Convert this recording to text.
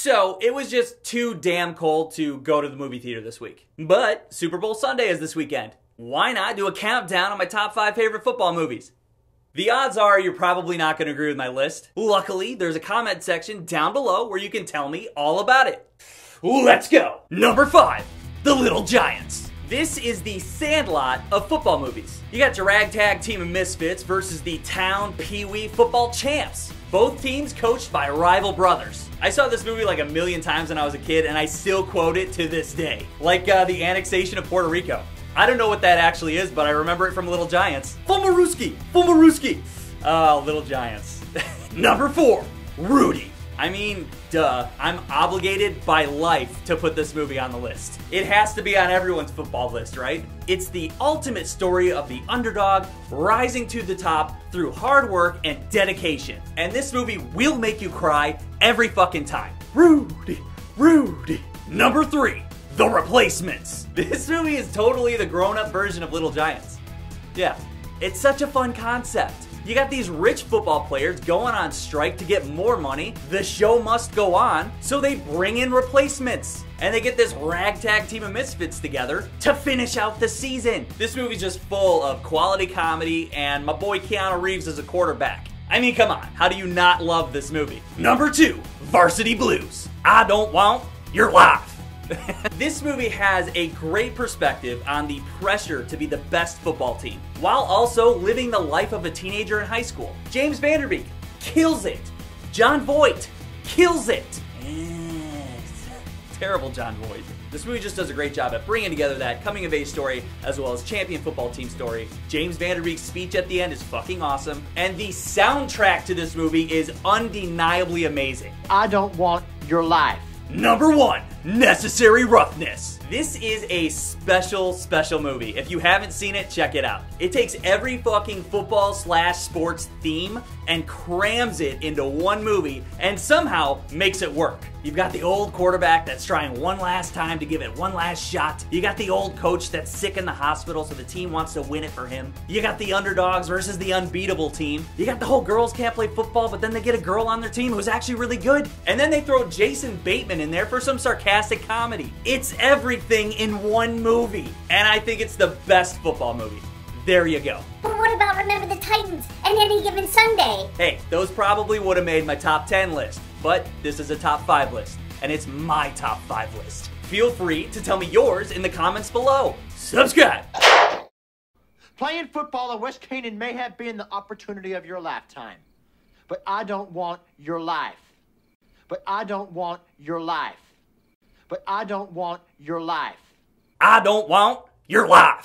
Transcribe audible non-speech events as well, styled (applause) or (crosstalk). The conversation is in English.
So it was just too damn cold to go to the movie theater this week. But Super Bowl Sunday is this weekend. Why not do a countdown on my top five favorite football movies? The odds are you're probably not going to agree with my list. Luckily, there's a comment section down below where you can tell me all about it. Let's go! Number five, The Little Giants. This is the Sandlot of football movies. You got your ragtag team of misfits versus the town Pee Wee football champs. Both teams coached by rival brothers. I saw this movie like a million times when I was a kid, and I still quote it to this day. Like uh, the annexation of Puerto Rico. I don't know what that actually is, but I remember it from Little Giants. Fumaruski! Fumaruski! Oh, Little Giants. (laughs) Number four, Rudy. I mean, duh, I'm obligated by life to put this movie on the list. It has to be on everyone's football list, right? It's the ultimate story of the underdog rising to the top through hard work and dedication. And this movie will make you cry every fucking time. Rudy, Rudy. Number three, The Replacements. (laughs) This movie is totally the grown up version of Little Giants. Yeah, it's such a fun concept. You got these rich football players going on strike to get more money. The show must go on, so they bring in replacements. And they get this ragtag team of misfits together to finish out the season. This movie's just full of quality comedy, and my boy Keanu Reeves is a quarterback. I mean, come on, how do you not love this movie? Number two, Varsity Blues. I don't want your life. (laughs) this movie has a great perspective on the pressure to be the best football team, while also living the life of a teenager in high school. James Van Der Beek kills it. Jon Voight kills it. Terrible Jon Voight. This movie just does a great job at bringing together that coming of age story as well as champion football team story. James Van Der Beek's speech at the end is fucking awesome, and the soundtrack to this movie is undeniably amazing. I don't want your life. Number one, Necessary Roughness. This is a special, special movie. If you haven't seen it, check it out. It takes every fucking football slash sports theme and crams it into one movie and somehow makes it work. You've got the old quarterback that's trying one last time to give it one last shot. You got the old coach that's sick in the hospital so the team wants to win it for him. You got the underdogs versus the unbeatable team. You got the whole girls can't play football, but then they get a girl on their team who's actually really good. And then they throw Jason Bateman in there for some sarcastic comedy. It's everything in one movie. And I think it's the best football movie. There you go. But what about Remember the Titans and Any Given Sunday? Hey, those probably would have made my top 10 list, but this is a top 5 list, and it's my top 5 list. Feel free to tell me yours in the comments below. Subscribe! Playing football at West Canaan may have been the opportunity of your lifetime, but I don't want your life. But I don't want your life. But I don't want your life. I don't want your life.